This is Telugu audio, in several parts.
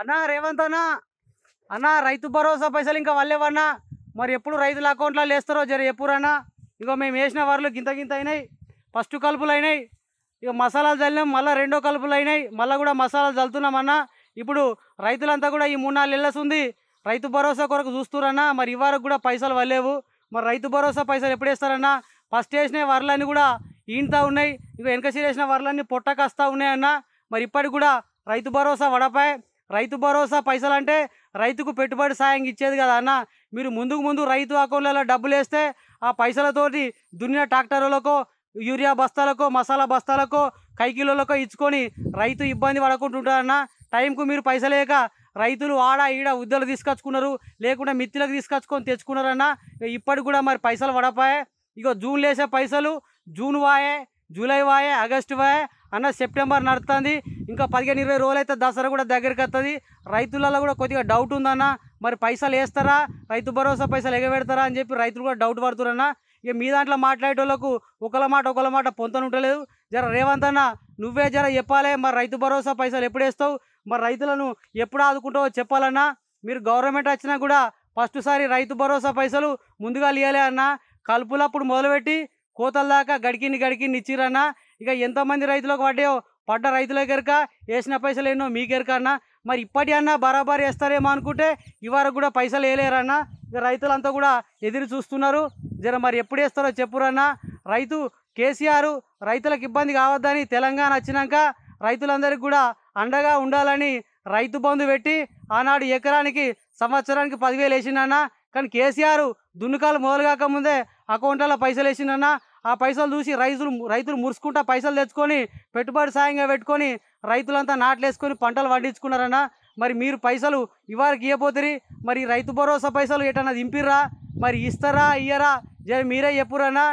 అన్నా రేవంత్ అన్న. అన్నా రైతు భరోసా పైసలు ఇంకా వల్లేవన్నా మరి ఎప్పుడు రైతుల అకౌంట్లో వేస్తారో జర ఎప్పుడన్నా ఇగో మేము వేసిన వారిలో గింత గింత అయినాయి. ఫస్ట్ కలుపులు అయినాయి. ఇక మసాలాలు చల్లినాం మళ్ళీ రెండో కలుపులు అయినాయి. మళ్ళీ కూడా మసాలాలు చల్లుతున్నామన్నా. ఇప్పుడు రైతులంతా కూడా ఈ మూడు నాలుగు నెలలు ఉంది. రైతు భరోసా కొరకు చూస్తురన్నా. మరి ఇవ్వరకు కూడా పైసలు వల్లేవు మరి రైతు భరోసా పైసలు ఎప్పుడు వేస్తారన్నా? ఫస్ట్ వేసిన వరలన్నీ కూడా ఈంతా ఉన్నాయి. ఇక వెనక సీరేసిన వరలన్నీ పొట్టకస్తా ఉన్నాయన్నా. మరి ఇప్పటికి కూడా రైతు భరోసా వడపాయ్. రైతు భరోసా పైసలు అంటే రైతుకు పెట్టుబడి సాయం ఇచ్చేది కదా అన్న. మీరు ముందుకు ముందు రైతు అకౌంట్లలో డబ్బులు వేస్తే ఆ పైసలతోటి దున్నిన ట్రాక్టర్లకో యూరియా బస్తాలకో మసాలా బస్తాలకో కైకిలోలకో ఇచ్చుకొని రైతు ఇబ్బంది పడకుంటుంటారన్న టైంకు మీరు పైసలేక రైతులు ఆడ ఈడ ఉద్దలు తీసుకొచ్చుకున్నారు లేకుంటే మిత్తులకు తీసుకొచ్చుకొని తెచ్చుకున్నారన్న ఇప్పటికి కూడా మరి పైసలు పడపాయే. ఇక జూన్ లేసే పైసలు జూన్ వాయే జూలై వాయే ఆగస్టు వాయే అన్న సెప్టెంబర్ నడుస్తుంది. ఇంకా పదిహేను ఇరవై రోజులు అయితే దసరా కూడా దగ్గరికి వస్తుంది. రైతులలో కూడా కొద్దిగా డౌట్ ఉందన్న. మరి పైసలు వేస్తారా? రైతు భరోసా పైసలు ఎగబెడతారా అని చెప్పి రైతులు కూడా డౌట్ పడుతున్నారన్న. ఇక మీ దాంట్లో మాట్లాడేటోళ్ళకు ఒకళ్ళ మాట ఒకళ్ళ మాట పొంతనుంటలేదు జర రేవంత్ అన్న నువ్వే జర చెప్పాలి. మరి రైతు భరోసా పైసలు ఎప్పుడు వేస్తావు? మరి రైతులను ఎప్పుడు ఆదుకుంటావో చెప్పాలన్నా. మీరు గవర్నమెంట్ వచ్చినా కూడా ఫస్ట్ సారి రైతు భరోసా పైసలు ముందుగా ఇవ్వాలి అన్న. కలుపులప్పుడు మొదలుపెట్టి కోతల దాకా గడికిని గడికిని ఇచ్చిరన్నా. ఇక ఎంతమంది రైతులకు పడ్డాయో పడ్డ రైతుల ఎరక వేసిన పైసలు ఎన్నో మీకు అన్న మరి ఇప్పటి అన్నా బరాబర్ వేస్తారేమో అనుకుంటే ఇవాళ కూడా పైసలు వేయలేరన్న ఇక రైతులంతా కూడా ఎదురు చూస్తున్నారు. జర మరి ఎప్పుడు వేస్తారో చెప్పురన్న రైతు కేసీఆర్ రైతులకు ఇబ్బంది కావద్దని తెలంగాణ వచ్చినాక రైతులందరికీ కూడా అండగా ఉండాలని రైతు బంధు పెట్టి ఆనాడు ఎకరానికి సంవత్సరానికి పదివేలు వేసిండన్న కానీ కేసీఆర్ దున్నుకాలు మొదలుగాక ముందే అకౌంట్లలో పైసలు వేసిండన్న ఆ పైసలు చూసి రైతులు రైతులు మురుసుకుంటా పైసలు తెచ్చుకొని పెట్టుబడి సాయంగా పెట్టుకొని రైతులంతా నాట్లు వేసుకొని పంటలు పండించుకున్నారన్న మరి మీరు పైసలు ఇవారికి ఇవ్వపోతురి మరి రైతు భరోసా పైసలు ఎటన్నా దింపిర్రా? మరి ఇస్తారా ఇయ్యరా? జర మీరే చెప్పురన్నా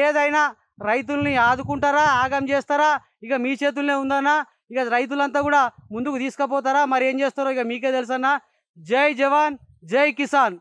ఏదైనా రైతుల్ని ఆదుకుంటారా ఆగం చేస్తారా? ఇక మీ చేతుల్లోనే ఉందన్నా? ఇక రైతులంతా కూడా ముందుకు తీసుకుపోతారా? మరి ఏం చేస్తారో ఇక మీకే తెలుసన్నా? జై జవాన్ జై కిసాన్.